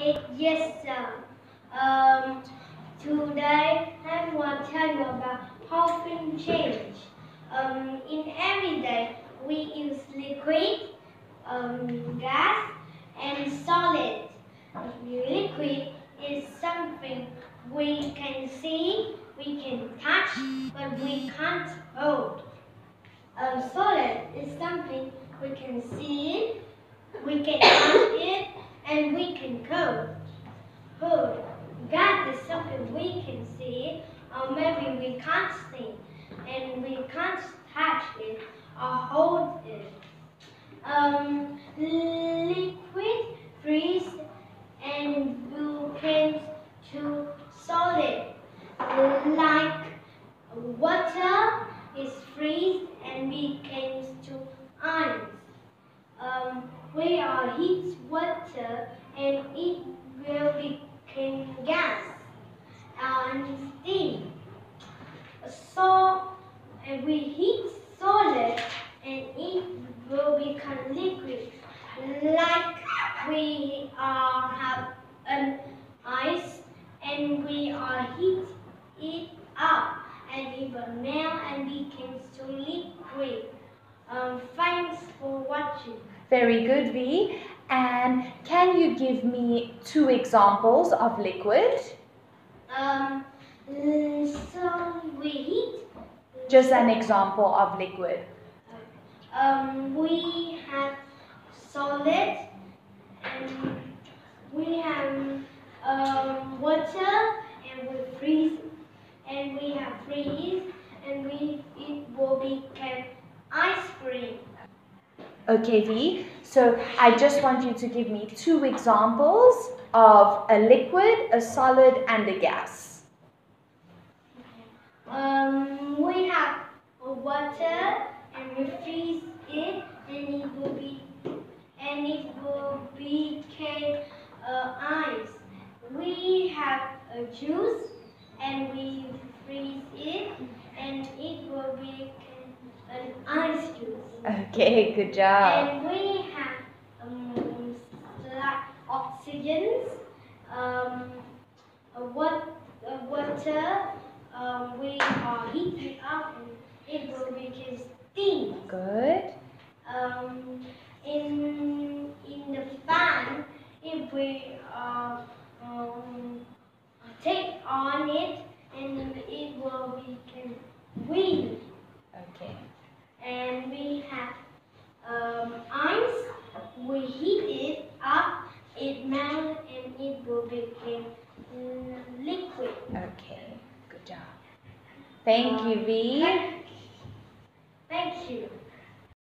it, yes, sir. Um, today I will tell you about how things change. Um, in every day, we use liquid, um, gas, and solid. Liquid is something we can see, we can touch, but we can't hold. Um, solid is something we can see, we can touch it, and we can hold. Hold. Gas is something we can see, or maybe we can't see, and we can't touch it or hold it. Um, liquid freeze and becomes to solid, like water is freeze and becomes to ice. Um, we are heat water and it will become gas and steam. So we heat solid and it will become liquid like we uh, have an ice and we are heat it up and it will melt and becomes to liquid. Um, thanks for watching. Very good, Vy. And can you give me two examples of liquid? Um, so we heat. Just an example of liquid. Um, we have solid and we have um, water and we freeze and we have freeze and we it will become ice cream. Okay, Vy. So I just want you to give me two examples of a liquid, a solid, and a gas. Um, we have water and we freeze it and it will be and it will become uh, ice. We have a juice and we freeze it will become an ice juice. Okay, good job. And we have um, like oxygens, um, what, uh, water, um, we are heating up and it will become steam. Good. Um, in, in the fan, if we uh, um, take on it and it will become wind Okay. and we have um, ice. We heat it up, it melts, and it will become mm, liquid. Okay, good job. Thank you, Vy. Thank you.